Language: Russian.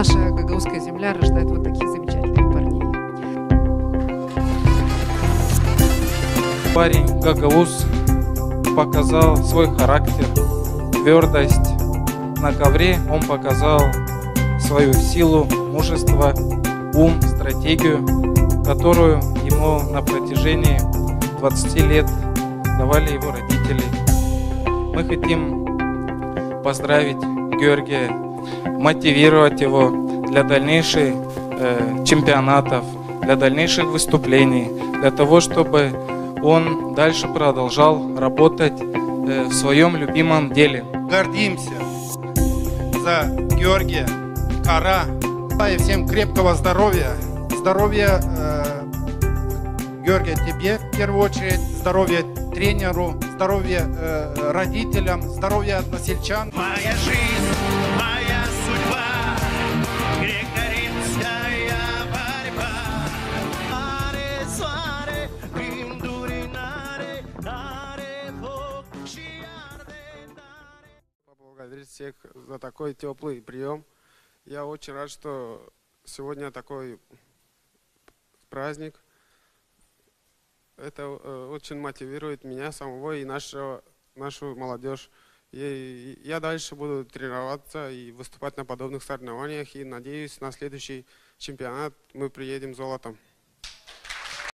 наша гагаузская земля рождает вот таких замечательных парней. Парень Гагауз показал свой характер, твердость. На ковре он показал свою силу, мужество, ум, стратегию, которую ему на протяжении 20 лет давали его родители. Мы хотим поздравить Георгия, мотивировать его для дальнейших э, чемпионатов, для дальнейших выступлений, для того, чтобы он дальше продолжал работать э, в своем любимом деле. Гордимся за Георгия Кара. И всем крепкого здоровья. Здоровья э, Георгия тебе в первую очередь, здоровья тренеру, здоровья э, родителям, здоровья односельчан. Моя жизнь, моя поблагодарить всех за такой теплый прием. Я очень рад, что сегодня такой праздник. Это э, очень мотивирует меня самого и нашу, нашу молодежь. И я дальше буду тренироваться и выступать на подобных соревнованиях. И надеюсь, на следующий чемпионат мы приедем золотом.